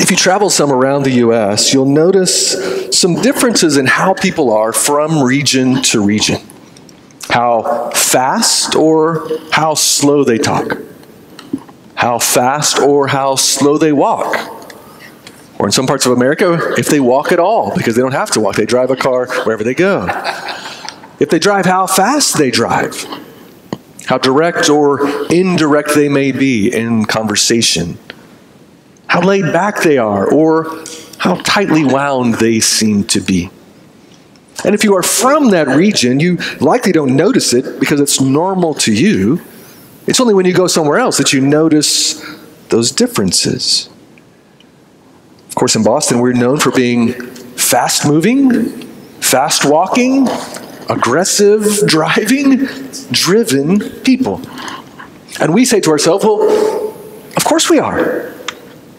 If you travel some around the US, you'll notice some differences in how people are from region to region. How fast or how slow they talk. How fast or how slow they walk. Or in some parts of America, if they walk at all, because they don't have to walk, they drive a car wherever they go. If they drive, how fast they drive. How direct or indirect they may be in conversation how laid back they are, or how tightly wound they seem to be. And if you are from that region, you likely don't notice it because it's normal to you. It's only when you go somewhere else that you notice those differences. Of course, in Boston, we're known for being fast moving, fast walking, aggressive driving, driven people. And we say to ourselves, well, of course we are.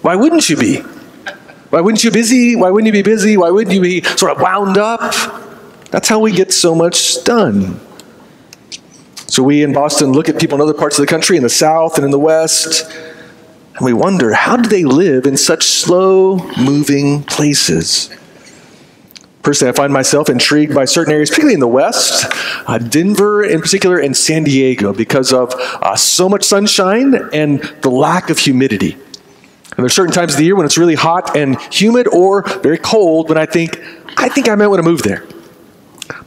Why wouldn't you be? Why wouldn't you be busy? Why wouldn't you be busy? Why wouldn't you be sort of wound up? That's how we get so much done. So we in Boston look at people in other parts of the country, in the South and in the West, and we wonder how do they live in such slow moving places? Personally, I find myself intrigued by certain areas, particularly in the West, uh, Denver in particular, and San Diego, because of uh, so much sunshine and the lack of humidity. And there's certain times of the year when it's really hot and humid or very cold when I think, I think I might want to move there.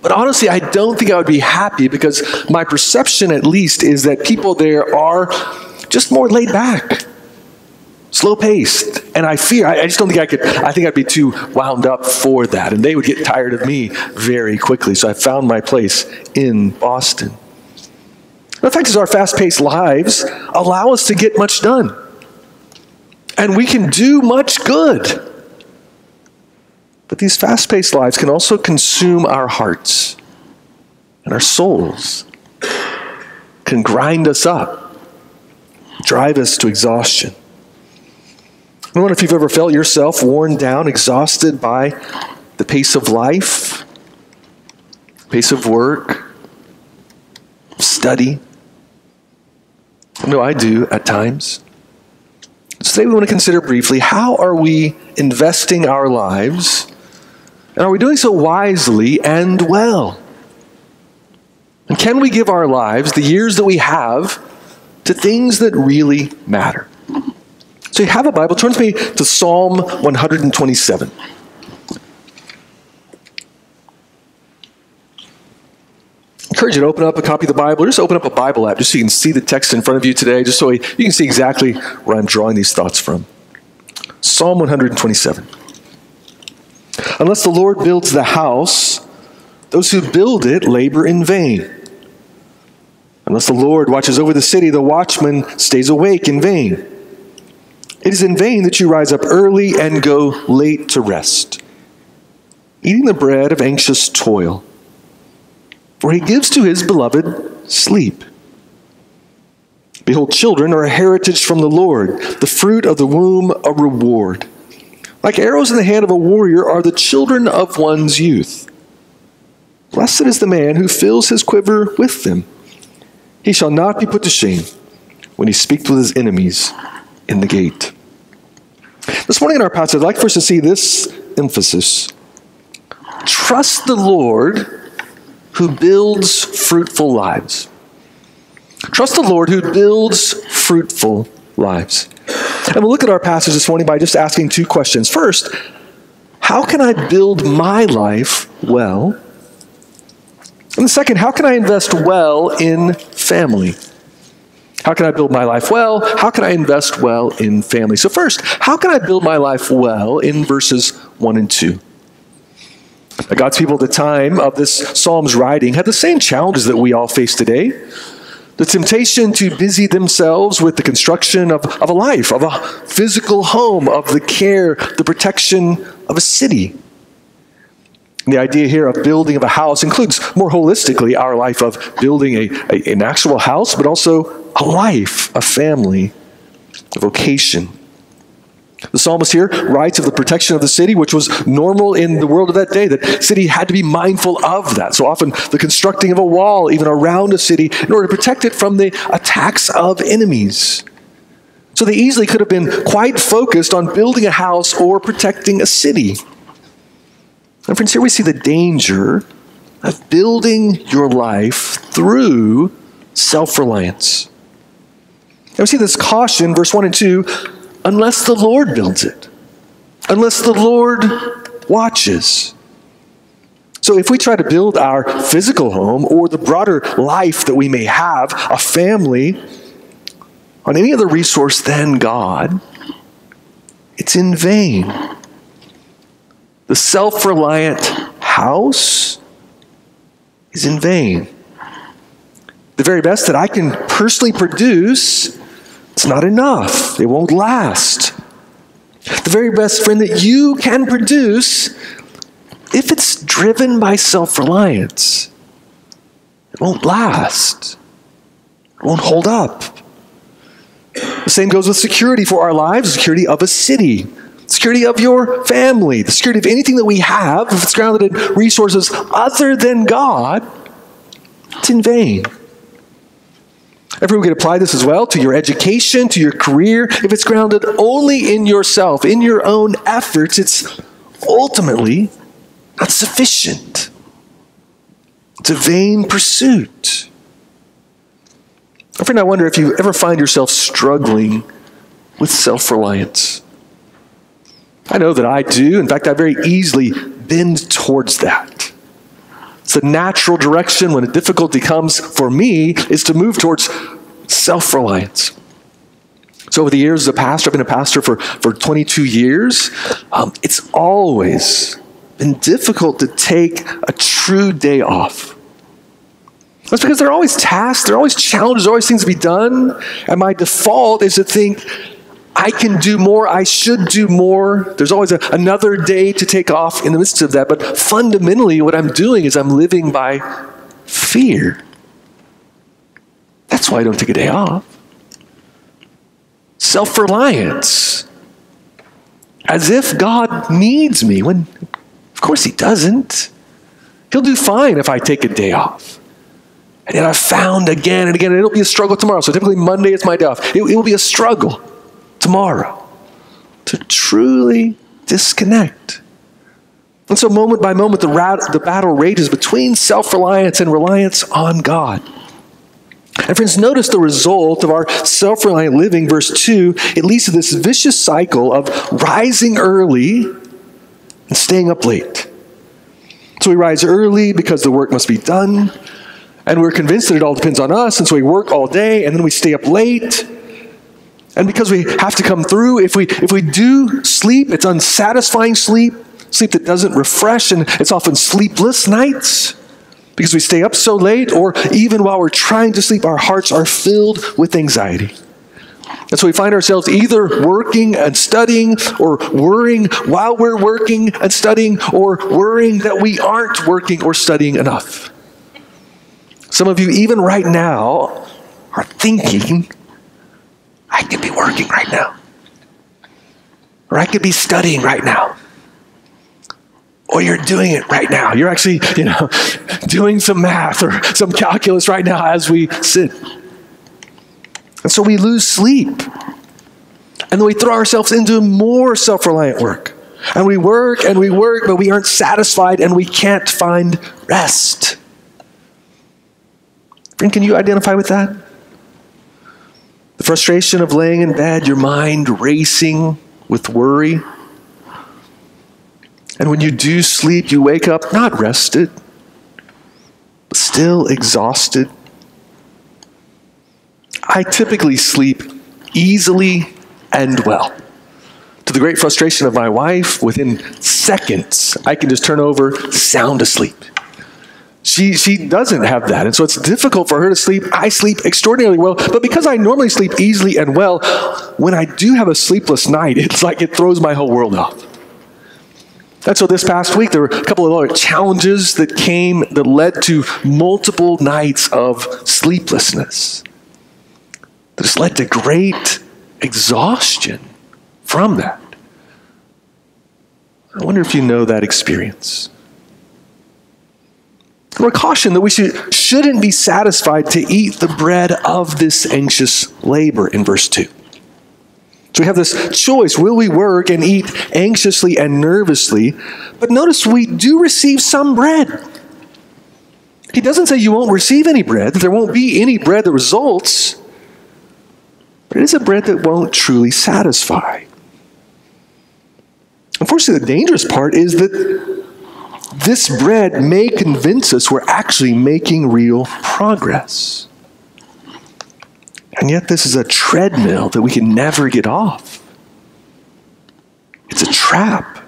But honestly, I don't think I would be happy because my perception, at least, is that people there are just more laid back, slow paced. And I fear, I just don't think I could, I think I'd be too wound up for that. And they would get tired of me very quickly. So I found my place in Boston. The fact is, our fast paced lives allow us to get much done and we can do much good. But these fast paced lives can also consume our hearts and our souls, can grind us up, drive us to exhaustion. I wonder if you've ever felt yourself worn down, exhausted by the pace of life, pace of work, study. I know I do at times. Today we want to consider briefly how are we investing our lives and are we doing so wisely and well? And can we give our lives, the years that we have, to things that really matter? So you have a Bible, turn with me to Psalm 127. Encourage you to open up a copy of the Bible, or just open up a Bible app just so you can see the text in front of you today, just so you can see exactly where I'm drawing these thoughts from. Psalm 127. Unless the Lord builds the house, those who build it labor in vain. Unless the Lord watches over the city, the watchman stays awake in vain. It is in vain that you rise up early and go late to rest, eating the bread of anxious toil for he gives to his beloved sleep. Behold, children are a heritage from the Lord, the fruit of the womb a reward. Like arrows in the hand of a warrior are the children of one's youth. Blessed is the man who fills his quiver with them. He shall not be put to shame when he speaks with his enemies in the gate. This morning in our passage, I'd like for us to see this emphasis Trust the Lord who builds fruitful lives. Trust the Lord who builds fruitful lives. And we'll look at our passage this morning by just asking two questions. First, how can I build my life well? And the second, how can I invest well in family? How can I build my life well? How can I invest well in family? So, first, how can I build my life well in verses 1 and 2? God's people at the time of this Psalm's writing had the same challenges that we all face today. The temptation to busy themselves with the construction of, of a life, of a physical home, of the care, the protection of a city. The idea here of building of a house includes more holistically our life of building a, a, an actual house, but also a life, a family, a vocation. The psalmist here writes of the protection of the city, which was normal in the world of that day. That city had to be mindful of that. So often, the constructing of a wall, even around a city, in order to protect it from the attacks of enemies. So they easily could have been quite focused on building a house or protecting a city. And friends, here we see the danger of building your life through self reliance. And we see this caution, verse 1 and 2 unless the Lord builds it, unless the Lord watches. So, if we try to build our physical home or the broader life that we may have, a family, on any other resource than God, it's in vain. The self reliant house is in vain. The very best that I can personally produce, it's not enough. It won't last. The very best friend that you can produce, if it's driven by self reliance, it won't last. It won't hold up. The same goes with security for our lives, security of a city, security of your family, the security of anything that we have, if it's grounded in resources other than God, it's in vain. Everyone can apply this as well to your education, to your career. If it's grounded only in yourself, in your own efforts, it's ultimately not sufficient. It's a vain pursuit. My Friend, I wonder if you ever find yourself struggling with self reliance. I know that I do. In fact, I very easily bend towards that. It's a natural direction when a difficulty comes for me is to move towards self reliance. So, over the years as a pastor, I've been a pastor for, for 22 years. Um, it's always been difficult to take a true day off. That's because there are always tasks, there are always challenges, there are always things to be done. And my default is to think, I can do more, I should do more. There's always a, another day to take off in the midst of that. But fundamentally, what I'm doing is I'm living by fear. That's why I don't take a day off. Self reliance. As if God needs me, when of course He doesn't. He'll do fine if I take a day off. And then I've found again and again, and it'll be a struggle tomorrow. So typically Monday is my day off. It, it will be a struggle tomorrow to truly disconnect. And so, moment by moment, the, rat, the battle rages between self reliance and reliance on God. And, friends, notice the result of our self reliant living, verse 2. It leads to this vicious cycle of rising early and staying up late. So, we rise early because the work must be done. And we're convinced that it all depends on us, and so we work all day, and then we stay up late. And because we have to come through, if we if we do sleep, it's unsatisfying sleep, sleep that doesn't refresh, and it's often sleepless nights because we stay up so late, or even while we're trying to sleep, our hearts are filled with anxiety. And so we find ourselves either working and studying, or worrying while we're working and studying, or worrying that we aren't working or studying enough. Some of you, even right now, are thinking, I could be working right now. Or I could be studying right now. Or you're doing it right now. You're actually, you know, doing some math or some calculus right now as we sit. And so we lose sleep. And then we throw ourselves into more self reliant work. And we work and we work, but we aren't satisfied and we can't find rest. Friend, can you identify with that? The frustration of laying in bed, your mind racing with worry. And when you do sleep, you wake up not rested, but still exhausted. I typically sleep easily and well. To the great frustration of my wife, within seconds, I can just turn over sound asleep. She, she doesn't have that. And so it's difficult for her to sleep. I sleep extraordinarily well. But because I normally sleep easily and well, when I do have a sleepless night, it's like it throws my whole world off. And so this past week, there were a couple of other challenges that came that led to multiple nights of sleeplessness. Has led to great exhaustion from that. I wonder if you know that experience. We're cautioned that we should, shouldn't be satisfied to eat the bread of this anxious labor in verse 2. So we have this choice will we work and eat anxiously and nervously? But notice we do receive some bread. He doesn't say you won't receive any bread, that there won't be any bread that results, but it is a bread that won't truly satisfy. Unfortunately, the dangerous part is that this bread may convince us we're actually making real progress. And yet, this is a treadmill that we can never get off. It's a trap.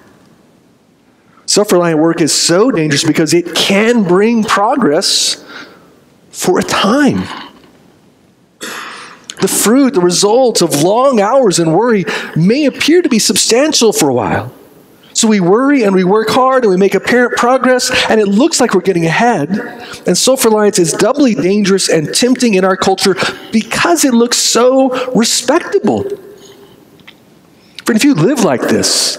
Self reliant work is so dangerous because it can bring progress for a time. The fruit, the results of long hours and worry may appear to be substantial for a while. So we worry and we work hard and we make apparent progress, and it looks like we're getting ahead. And self reliance is doubly dangerous and tempting in our culture because it looks so respectable. Friend, if you live like this,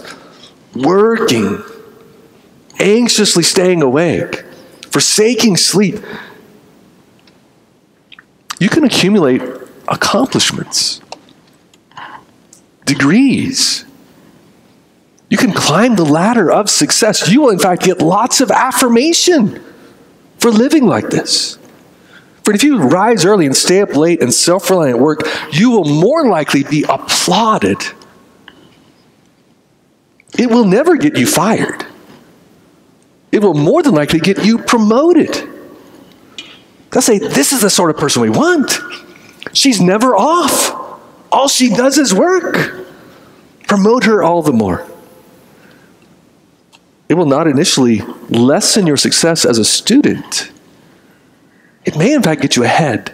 working, anxiously staying awake, forsaking sleep, you can accumulate accomplishments, degrees, you can climb the ladder of success. You will, in fact, get lots of affirmation for living like this. For if you rise early and stay up late and self reliant work, you will more likely be applauded. It will never get you fired, it will more than likely get you promoted. They'll say, This is the sort of person we want. She's never off. All she does is work. Promote her all the more. It will not initially lessen your success as a student. It may, in fact, get you ahead.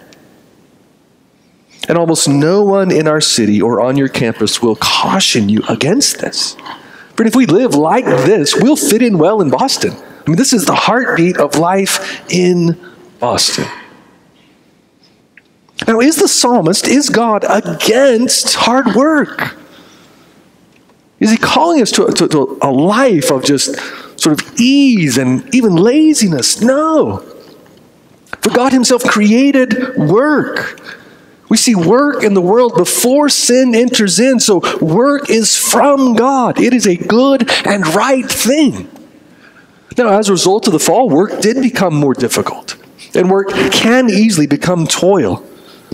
And almost no one in our city or on your campus will caution you against this. But if we live like this, we'll fit in well in Boston. I mean, this is the heartbeat of life in Boston. Now, is the psalmist, is God against hard work? Is he calling us to, to, to a life of just sort of ease and even laziness? No. For God Himself created work. We see work in the world before sin enters in, so work is from God. It is a good and right thing. Now, as a result of the fall, work did become more difficult, and work can easily become toil.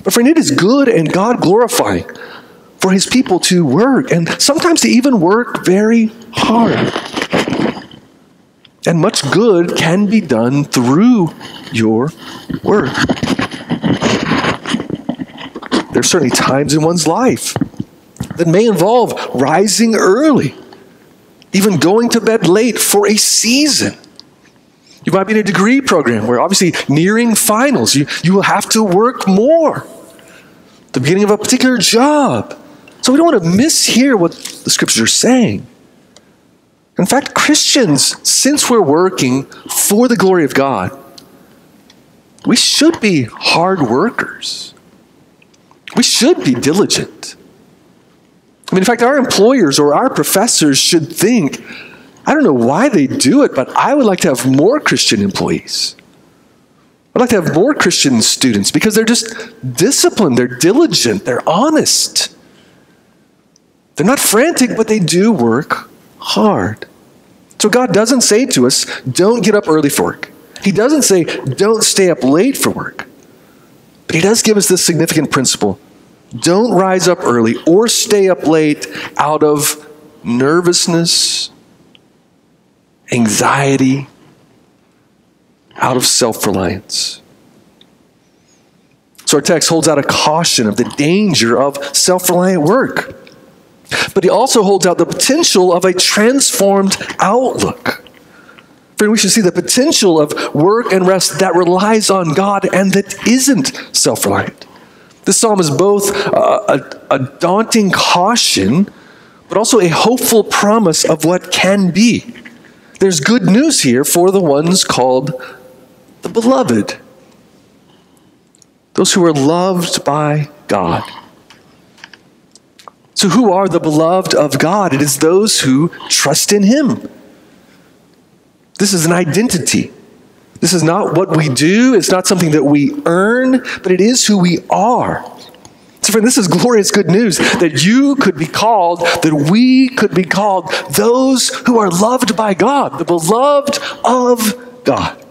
But, friend, it is good and God glorifying for his people to work, and sometimes to even work very hard. And much good can be done through your work. There are certainly times in one's life that may involve rising early, even going to bed late for a season. You might be in a degree program where obviously nearing finals, you, you will have to work more. The beginning of a particular job, so we don't want to mishear what the scriptures are saying. In fact, Christians, since we're working for the glory of God, we should be hard workers. We should be diligent. I mean, in fact, our employers or our professors should think, I don't know why they do it, but I would like to have more Christian employees. I'd like to have more Christian students because they're just disciplined, they're diligent, they're honest. They're not frantic, but they do work hard. So God doesn't say to us, don't get up early for work. He doesn't say, don't stay up late for work. But He does give us this significant principle don't rise up early or stay up late out of nervousness, anxiety, out of self reliance. So our text holds out a caution of the danger of self reliant work but he also holds out the potential of a transformed outlook. Friend, we should see the potential of work and rest that relies on God and that isn't self reliant. This psalm is both a, a, a, daunting caution, but also a hopeful promise of what can be. There's good news here for the ones called the beloved, those who are loved by God. So, who are the beloved of God? It is those who trust in Him. This is an identity. This is not what we do, it's not something that we earn, but it is who we are. So, friend, this is glorious good news that you could be called, that we could be called those who are loved by God, the beloved of God.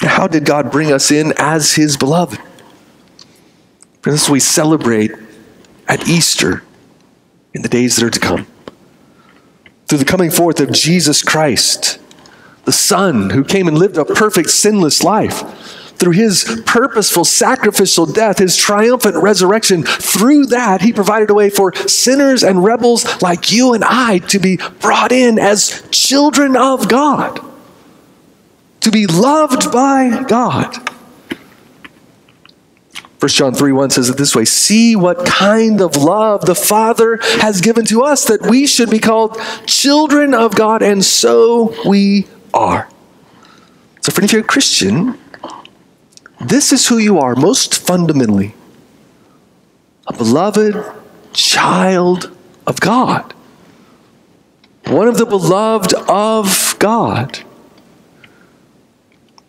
How did God bring us in as his beloved? For this we celebrate at Easter in the days that are to come. Through the coming forth of Jesus Christ, the Son who came and lived a perfect, sinless life. Through his purposeful sacrificial death, his triumphant resurrection, through that, he provided a way for sinners and rebels like you and I to be brought in as children of God, to be loved by God. 1 John 3 1 says it this way See what kind of love the Father has given to us that we should be called children of God, and so we are. So, friend, if you're a Christian, this is who you are most fundamentally a beloved child of God, one of the beloved of God.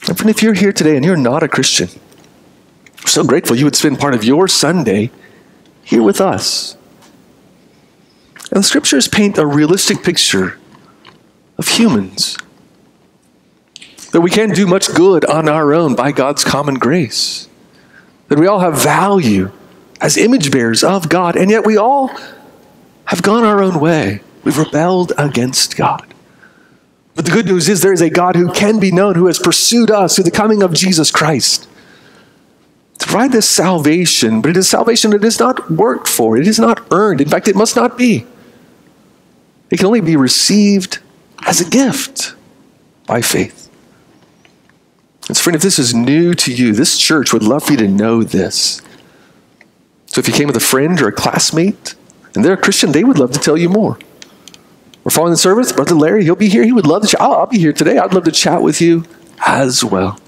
And friend, if you're here today and you're not a Christian, we're so grateful you would spend part of your Sunday here with us. And the scriptures paint a realistic picture of humans. That we can't do much good on our own by God's common grace. That we all have value as image bearers of God, and yet we all have gone our own way. We've rebelled against God. But the good news is there is a God who can be known, who has pursued us through the coming of Jesus Christ provide this salvation, but it is salvation that is not worked for, it is not earned. In fact, it must not be. It can only be received as a gift by faith. And so, friend, if this is new to you, this church would love for you to know this. So, if you came with a friend or a classmate and they're a Christian, they would love to tell you more. We're following the service. Brother Larry, he'll be here. He would love to. I'll, I'll be here today. I'd love to chat with you as well.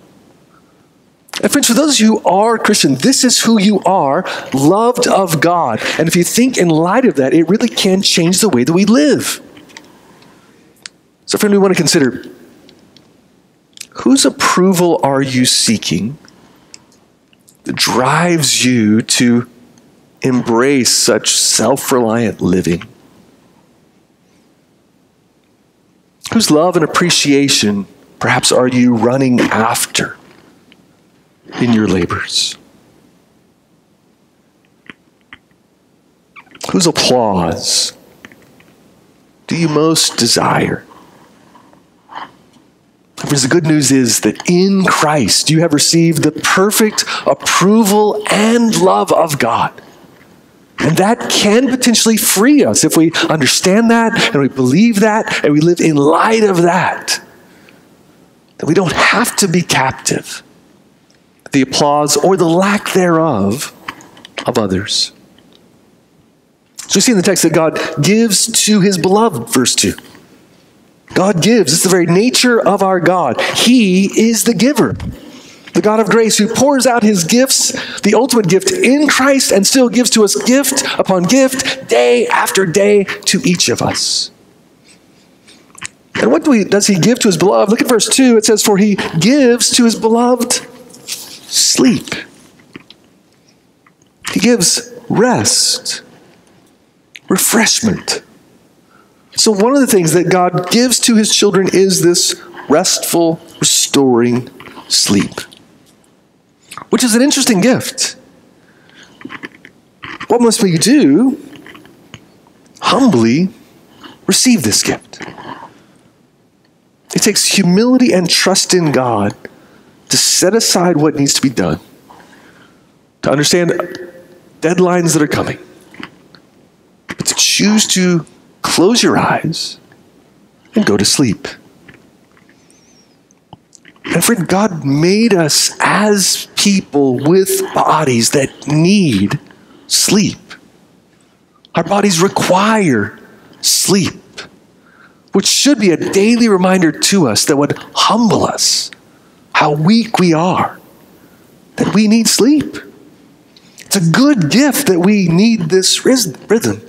And friends, for those of you who are Christian, this is who you are, loved of God. And if you think in light of that, it really can change the way that we live. So, friend, we want to consider whose approval are you seeking that drives you to embrace such self reliant living? Whose love and appreciation perhaps are you running after? In your labors? Whose applause do you most desire? Because the good news is that in Christ you have received the perfect approval and love of God. And that can potentially free us if we understand that and we believe that and we live in light of that. That we don't have to be captive the applause or the lack thereof of others. So we see in the text that God gives to his beloved, verse 2. God gives. It's the very nature of our God. He is the giver, the God of grace who pours out his gifts, the ultimate gift in Christ, and still gives to us gift upon gift, day after day to each of us. And what do we, does he give to his beloved? Look at verse 2. It says, For he gives to his beloved sleep. He gives rest, refreshment. So, one of the things that God gives to his children is this restful, restoring sleep, which is an interesting gift. What must we do? Humbly receive this gift. It takes humility and trust in God to set aside what needs to be done, to understand deadlines that are coming, but to choose to close your eyes and go to sleep. And friend, God made us as people with bodies that need sleep. Our bodies require sleep, which should be a daily reminder to us that would humble us how weak we are, that we need sleep. It's a good gift that we need this rhythm.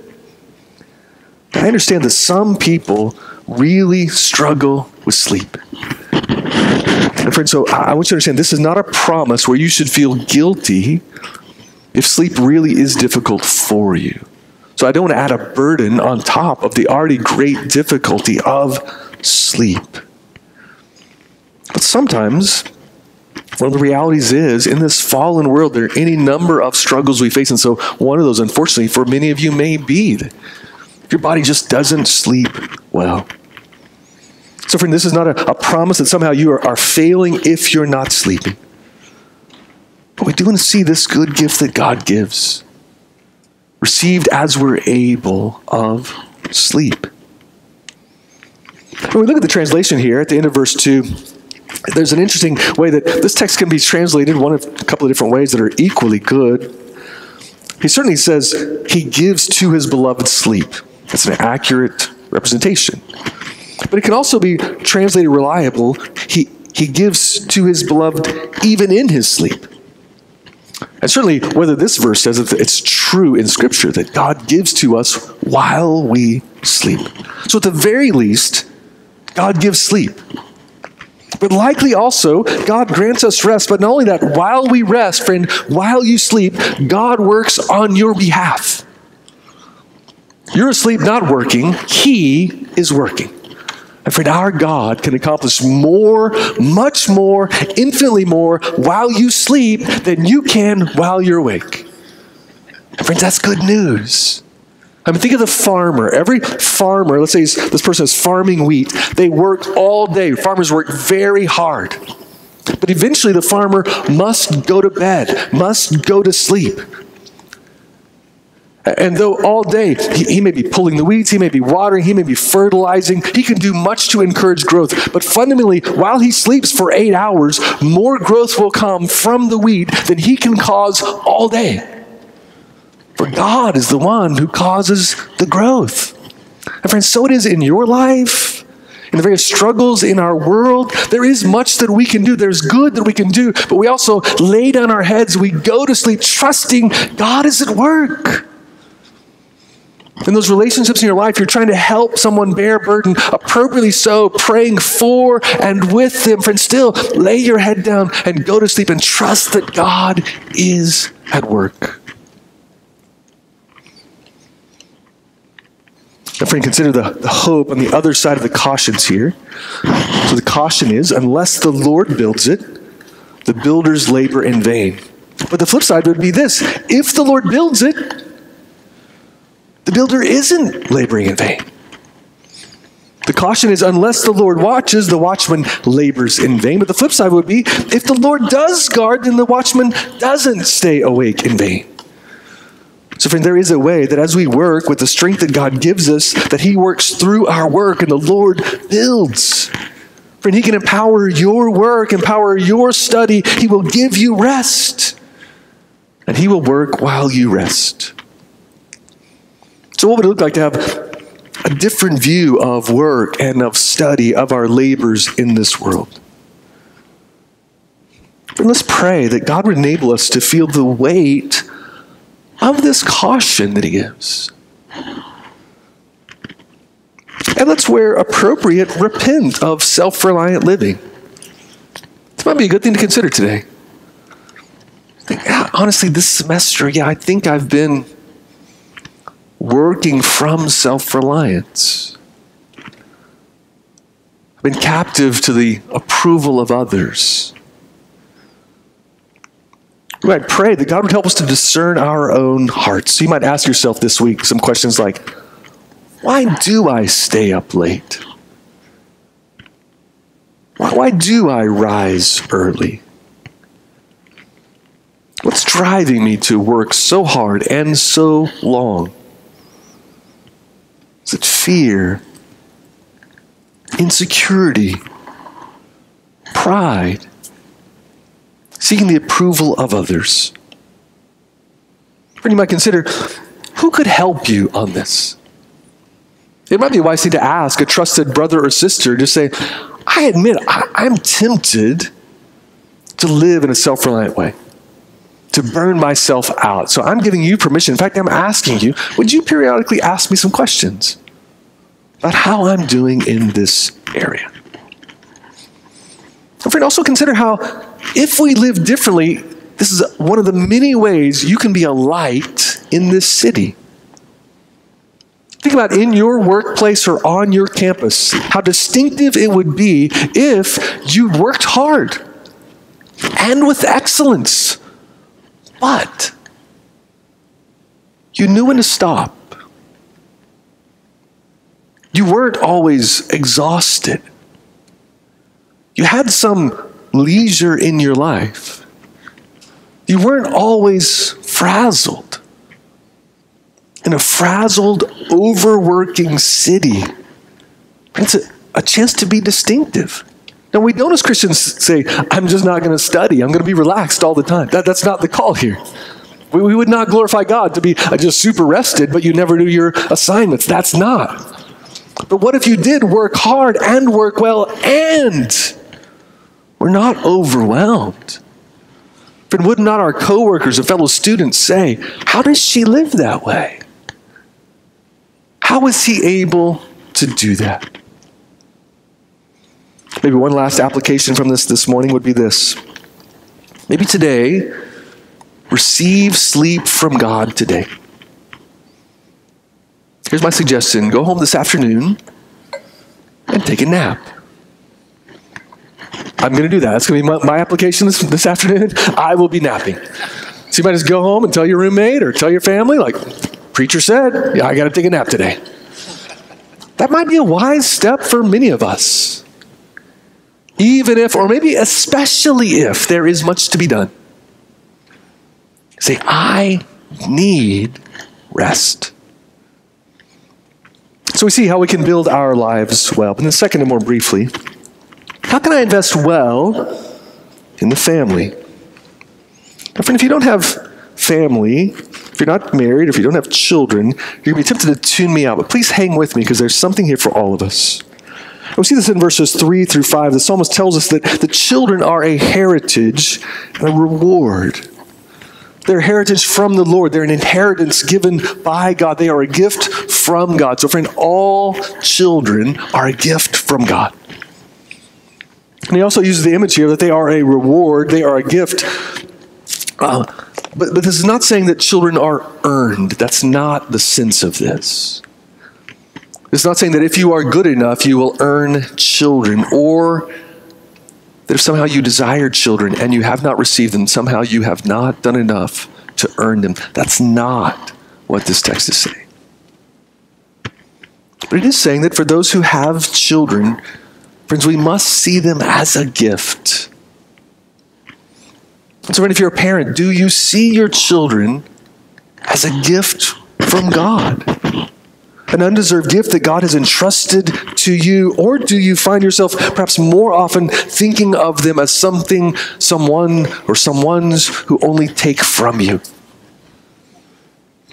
I understand that some people really struggle with sleep. And friends, so I want you to understand this is not a promise where you should feel guilty if sleep really is difficult for you. So I don't want to add a burden on top of the already great difficulty of sleep. But sometimes one of the realities is in this fallen world, there are any number of struggles we face. And so, one of those, unfortunately, for many of you may be that your body just doesn't sleep well. So, friend, this is not a, a promise that somehow you are, are failing if you're not sleeping. But we do want to see this good gift that God gives, received as we're able of sleep. When we look at the translation here at the end of verse 2, there's an interesting way that this text can be translated one of a couple of different ways that are equally good. He certainly says he gives to his beloved sleep. That's an accurate representation. But it can also be translated reliable. He, he gives to his beloved even in his sleep. And certainly, whether this verse says it, it's true in Scripture that God gives to us while we sleep. So, at the very least, God gives sleep. But likely also, God grants us rest. But not only that, while we rest, friend, while you sleep, God works on your behalf. You're asleep, not working. He is working. And friend, our God can accomplish more, much more, infinitely more while you sleep than you can while you're awake. And friends, that's good news. I mean, think of the farmer. Every farmer, let's say this person is farming wheat, they work all day. Farmers work very hard. But eventually, the farmer must go to bed, must go to sleep. And though all day he, he, may be pulling the weeds, he may be watering, he may be fertilizing, he can do much to encourage growth. But fundamentally, while he sleeps for eight hours, more growth will come from the weed than he can cause all day. For God is the one who causes the growth. And friends, so it is in your life, in the various struggles in our world. There is much that we can do. There's good that we can do, but we also lay down our heads. We go to sleep trusting God is at work. In those relationships in your life, you're trying to help someone bear burden, appropriately so, praying for and with them. Friends, still lay your head down and go to sleep and trust that God is at work. Now, friend, consider the, the hope on the other side of the cautions here. So the caution is unless the Lord builds it, the builders labor in vain. But the flip side would be this if the Lord builds it, the builder isn't laboring in vain. The caution is unless the Lord watches, the watchman labors in vain. But the flip side would be if the Lord does guard, then the watchman doesn't stay awake in vain. So, friend, there is a way that as we work with the strength that God gives us, that He works through our work and the Lord builds. Friend, He can empower your work, empower your study. He will give you rest. And He will work while you rest. So, what would it look like to have a different view of work and of study, of our labors in this world? Let's pray that God would enable us to feel the weight of this caution that he gives. And let's, where appropriate, repent of self reliant living. This might be a good thing to consider today. Think, honestly, this semester, yeah, I think I've been working from self reliance. I've been captive to the approval of others. We might pray that God would help us to discern our own hearts. So you might ask yourself this week some questions like Why do I stay up late? Why, why do I rise early? What's driving me to work so hard and so long? Is it fear, insecurity, pride? Seeking the approval of others. Friend, you might consider who could help you on this? It might be wise to ask a trusted brother or sister to say, I admit I, am tempted to live in a self reliant way, to burn myself out. So I'm giving you permission. In fact, I'm asking you, would you periodically ask me some questions about how I'm doing in this area? And friend, also consider how if we live differently, this is one of the many ways you can be a light in this city. Think about in your workplace or on your campus how distinctive it would be if you worked hard and with excellence, but you knew when to stop. You weren't always exhausted. You had some leisure in your life. You weren't always frazzled. In a frazzled, overworking city, it's a, a chance to be distinctive. Now, we don't as Christians say, I'm just not going to study. I'm going to be relaxed all the time. That, that's not the call here. We, we would not glorify God to be uh, just super rested, but you never do your assignments. That's not. But what if you did work hard and work well and we're not overwhelmed? Friend, would not our coworkers and fellow students say, How does she live that way? How is he able to do that? Maybe one last application from this this morning would be this. Maybe today, receive sleep from God today. Here's my suggestion go home this afternoon and take a nap. I'm going to do that. That's going to be my, my application this, this afternoon. I will be napping. So you might just go home and tell your roommate or tell your family, like, preacher said, yeah, I got to take a nap today. That might be a wise step for many of us. Even if, or maybe especially if, there is much to be done. Say, I need rest. So we see how we can build our lives well. But then, second and more briefly, how can I invest well in the family? Now, friend, if you don't have family, if you're not married, if you don't have children, you're going to be tempted to tune me out. But please hang with me because there's something here for all of us. We see this in verses 3 through 5. The psalmist tells us that the children are a heritage and a reward. They're a heritage from the Lord. They're an inheritance given by God. They are a gift from God. So, friend, all children are a gift from God. And he also uses the image here that they are a reward, they are a gift. Uh, but, but this is not saying that children are earned. That's not the sense of this. It's not saying that if you are good enough, you will earn children, or that if somehow you desire children and you have not received them, somehow you have not done enough to earn them. That's not what this text is saying. But it is saying that for those who have children, Friends, we must see them as a gift. So, if you're a parent, do you see your children as a gift from God? An undeserved gift that God has entrusted to you? Or do you find yourself perhaps more often thinking of them as something, someone, or someone's who only take from you?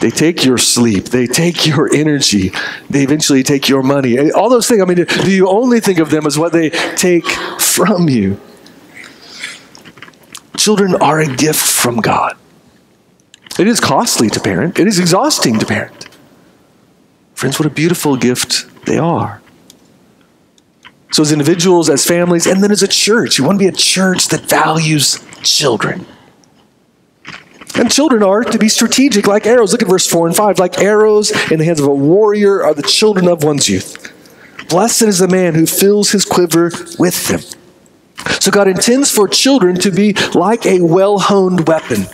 They take your sleep. They take your energy. They eventually take your money. All those things. I mean, do you only think of them as what they take from you? Children are a gift from God. It is costly to parent, it is exhausting to parent. Friends, what a beautiful gift they are. So, as individuals, as families, and then as a church, you want to be a church that values children. And children are to be strategic like arrows. Look at verse 4 and 5. Like arrows in the hands of a warrior are the children of one's youth. Blessed is the man who fills his quiver with them. So God intends for children to be like a well honed weapon,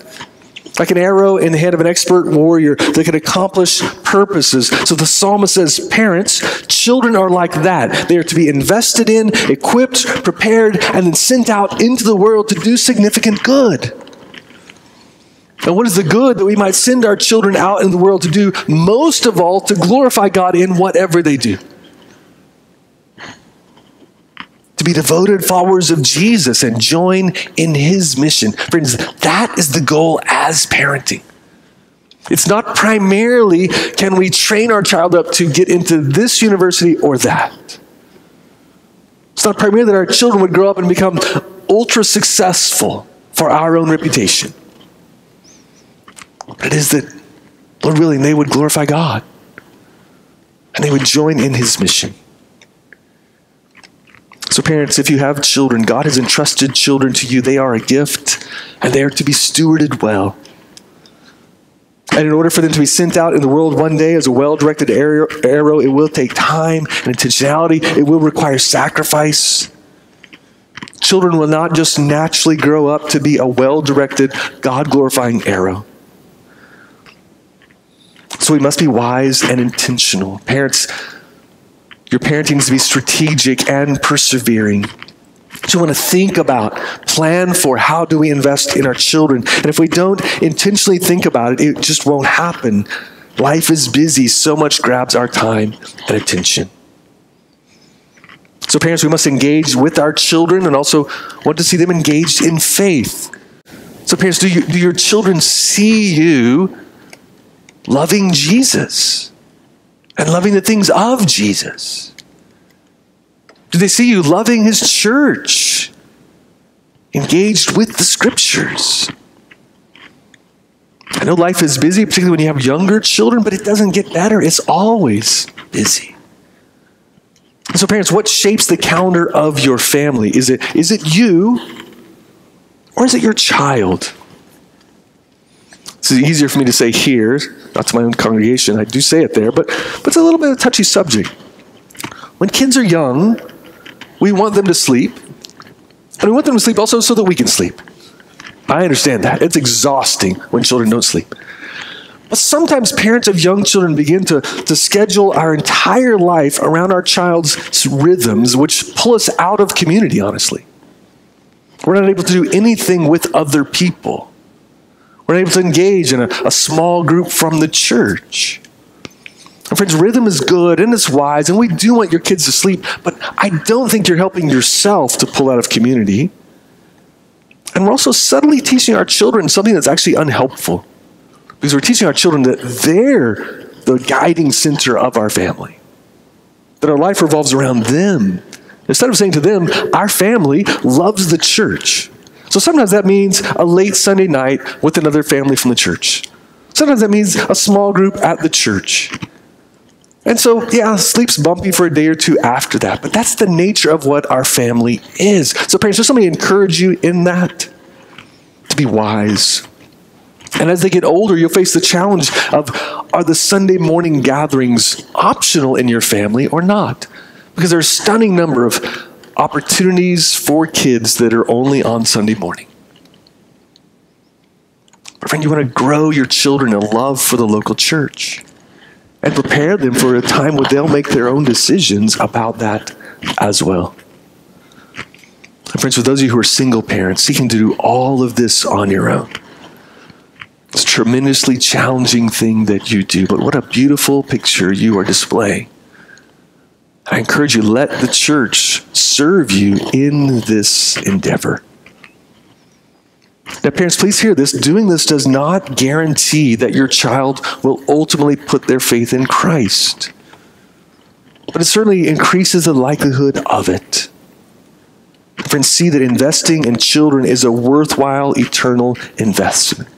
like an arrow in the hand of an expert warrior that can accomplish purposes. So the psalmist says, Parents, children are like that. They are to be invested in, equipped, prepared, and then sent out into the world to do significant good. And what is the good that we might send our children out in the world to do, most of all, to glorify God in whatever they do? To be devoted followers of Jesus and join in his mission. Friends, that is the goal as parenting. It's not primarily can we train our child up to get into this university or that. It's not primarily that our children would grow up and become ultra successful for our own reputation. It is that, Lord willing, they would glorify God and they would join in his mission. So, parents, if you have children, God has entrusted children to you. They are a gift, and they are to be stewarded well. And in order for them to be sent out in the world one day as a well directed arrow, it will take time and intentionality. It will require sacrifice. Children will not just naturally grow up to be a well directed, God glorifying arrow. So we must be wise and intentional. Parents, your parenting needs to be strategic and persevering. So we want to think about, plan for how do we invest in our children. And if we don't intentionally think about it, it just won't happen. Life is busy, so much grabs our time and attention. So, parents, we must engage with our children and also want to see them engaged in faith. So, parents, do, you, do your children see you loving Jesus and loving the things of Jesus? Do they see you loving his church, engaged with the scriptures? I know life is busy, particularly when you have younger children, but it doesn't get better. It's always busy. So, parents, what shapes the calendar of your family? Is it, is it you or is it your child? It's easier for me to say here, not to my own congregation. I do say it there, but, but it's a little bit of a touchy subject. When kids are young, we want them to sleep, and we want them to sleep also so that we can sleep. I understand that. It's exhausting when children don't sleep. But sometimes parents of young children begin to, to schedule our entire life around our child's rhythms, which pull us out of community, honestly. We're not able to do anything with other people. We're able to engage in a, a small group from the church. And friends, rhythm is good and it's wise, and we do want your kids to sleep, but I don't think you're helping yourself to pull out of community. And we're also subtly teaching our children something that's actually unhelpful. Because we're teaching our children that they're the guiding center of our family, that our life revolves around them. Instead of saying to them, our family loves the church. So sometimes that means a late Sunday night with another family from the church. Sometimes that means a small group at the church. And so, yeah, sleep's bumpy for a day or two after that, but that's the nature of what our family is. So, parents, does me encourage you in that? To be wise. And as they get older, you'll face the challenge of are the Sunday morning gatherings optional in your family or not? Because there's a stunning number of opportunities for kids that are only on Sunday morning. But friend, you want to grow your children in love for the local church and prepare them for a time where they'll make their own decisions about that as well. And friends, for those of you who are single parents seeking to do all of this on your own, it's a tremendously challenging thing that you do, but what a beautiful picture you are displaying. I encourage you, let the church serve you in this endeavor. Now, parents, please hear this. Doing this does not guarantee that your child will ultimately put their faith in Christ, but it certainly increases the likelihood of it. Friends, see that investing in children is a worthwhile eternal investment.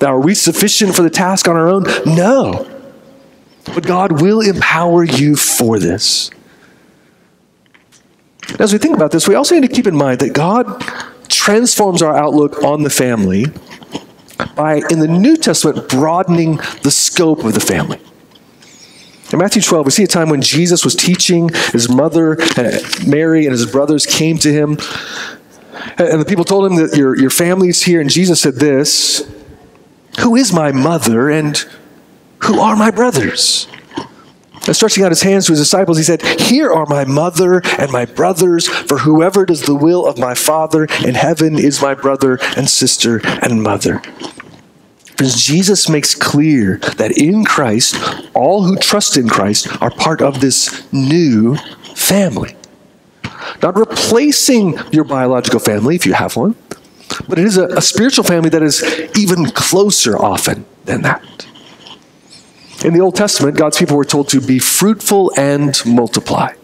Now, are we sufficient for the task on our own? No. But God will empower you for this. As we think about this, we also need to keep in mind that God transforms our outlook on the family by, in the New Testament, broadening the scope of the family. In Matthew 12, we see a time when Jesus was teaching, his mother, uh, Mary, and his brothers came to him. And the people told him that your, your family is here. And Jesus said this Who is my mother and who are my brothers? And stretching out his hands to his disciples, he said, Here are my mother and my brothers, for whoever does the will of my Father in heaven is my brother and sister and mother. Because Jesus makes clear that in Christ, all who trust in Christ are part of this new family. Not replacing your biological family if you have one, but it is a, a spiritual family that is even closer often than that. In the Old Testament, God's people were told to be fruitful and multiply.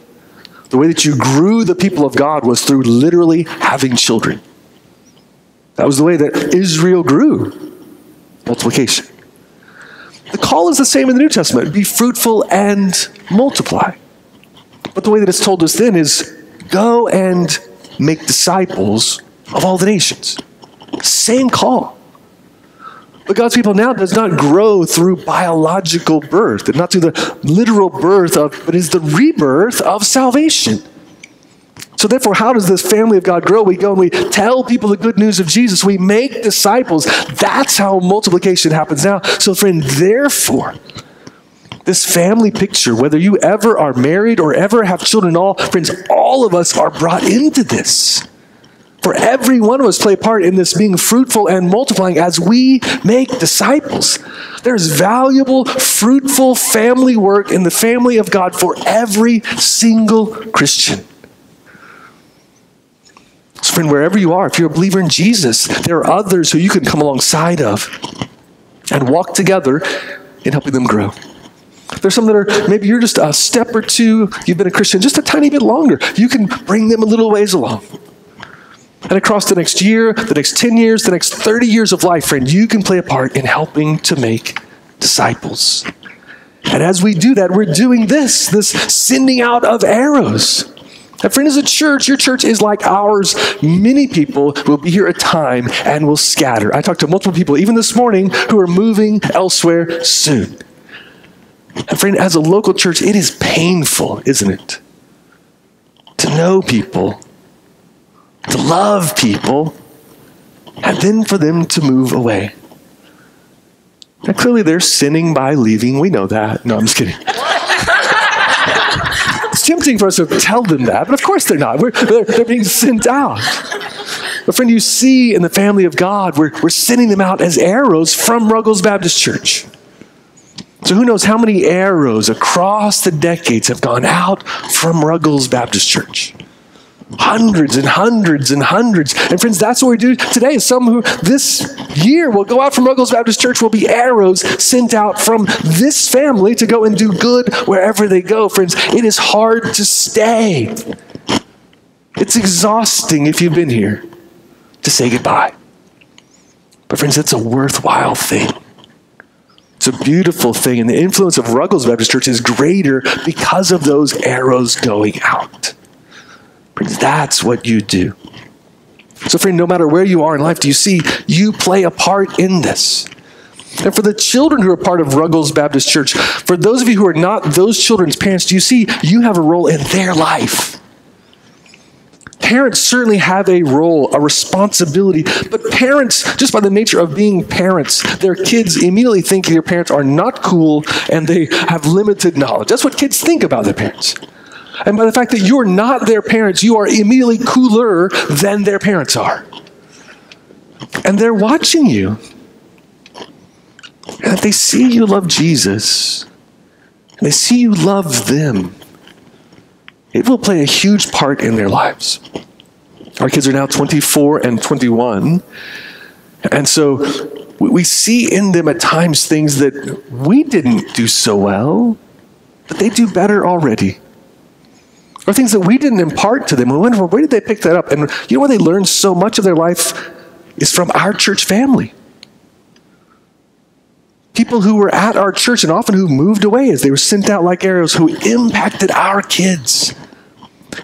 The way that you grew the people of God was through literally having children. That was the way that Israel grew multiplication. The call is the same in the New Testament be fruitful and multiply. But the way that it's told us then is Go and make disciples of all the nations. Same call. But God's people now does not grow through biological birth, and not through the literal birth of, but is the rebirth of salvation. So, therefore, how does this family of God grow? We go and we tell people the good news of Jesus. We make disciples. That's how multiplication happens now. So, friend, therefore, this family picture, whether you ever are married or ever have children all, friends, all of us are brought into this. For every one of us play a part in this being fruitful and multiplying as we make disciples. There's valuable, fruitful family work in the family of God for every single Christian. So, friend, wherever you are, if you're a believer in Jesus, there are others who you can come alongside of and walk together in helping them grow. There's some that are maybe you're just a step or two, you've been a Christian just a tiny bit longer. You can bring them a little ways along. And across the next year, the next 10 years, the next 30 years of life, friend, you can play a part in helping to make disciples. And as we do that, we're doing this, this sending out of arrows. And friend, as a church, your church is like ours. Many people will be here a time and will scatter. I talked to multiple people, even this morning, who are moving elsewhere soon. And friend, as a local church, it is painful, isn't it? To know people, to love people, and then for them to move away. Now, clearly, they're sinning by leaving. We know that. No, I'm just kidding it's tempting for us to tell them that, but of course they're not. They're, they're, being sent out. But friend, you see in the family of God, we're, we're sending them out as arrows from Ruggles Baptist Church. So who knows how many arrows across the decades have gone out from Ruggles Baptist Church? Hundreds and hundreds and hundreds. And friends, that's what we do today. Some who this year will go out from Ruggles Baptist Church will be arrows sent out from this family to go and do good wherever they go. Friends, it is hard to stay. It's exhausting if you've been here to say goodbye. But friends, it's a worthwhile thing. It's a beautiful thing. And the influence of Ruggles Baptist Church is greater because of those arrows going out. That's what you do. So, friend, no matter where you are in life, do you see you play a part in this? And for the children who are part of Ruggles Baptist Church, for those of you who are not those children's parents, do you see you have a role in their life? Parents certainly have a role, a responsibility, but parents, just by the nature of being parents, their kids immediately think their parents are not cool and they have limited knowledge. That's what kids think about their parents. And by the fact that you're not their parents, you are immediately cooler than their parents are. And they're watching you. And if they see you love Jesus, and they see you love them, it will play a huge part in their lives. Our kids are now 24 and 21. And so we see in them at times things that we didn't do so well, but they do better already or things that we didn't impart to them. We wonder, where did they pick that up? And you know where they learned so much of their life is from our church family. People who were at our church and often who moved away as they were sent out like arrows, who impacted our kids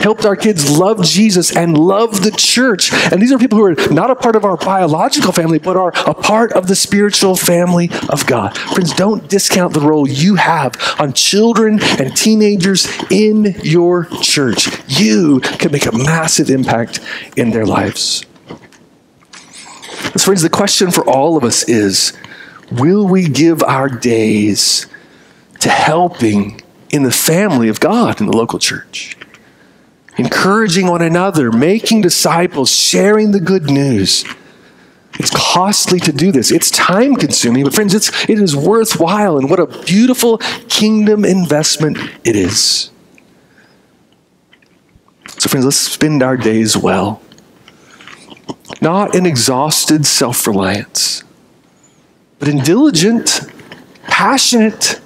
helped our kids love Jesus and love the church. And these are people who are not a part of our biological family, but are a part of the spiritual family of God. Friends, don't discount the role you have on children and teenagers in your church. You can make a massive impact in their lives. So, friends, the question for all of us is will we give our days to helping in the family of God in the local church? Encouraging one another, making disciples, sharing the good news. It's costly to do this. It's time consuming, but friends, it's, it is worthwhile, and what a beautiful kingdom investment it is. So, friends, let's spend our days well. Not in exhausted self reliance, but in diligent, passionate,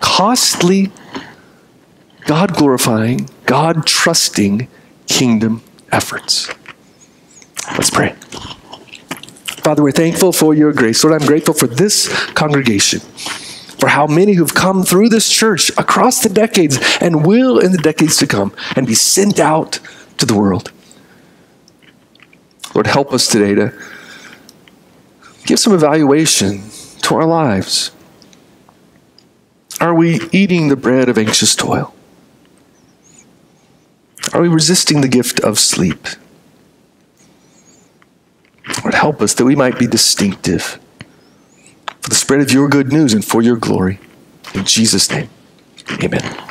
costly, God glorifying, God trusting kingdom efforts. Let's pray. Father, we're thankful for your grace. Lord, I'm grateful for this congregation. for how many who've come through this church across the decades and will in the decades to come and be sent out to the world. Lord, help us today to give some evaluation to our lives. Are we eating the bread of anxious toil? Are we resisting the gift of sleep? Lord, help us that we might be distinctive for the spread of your good news and for your glory. In Jesus' name, amen.